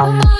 Música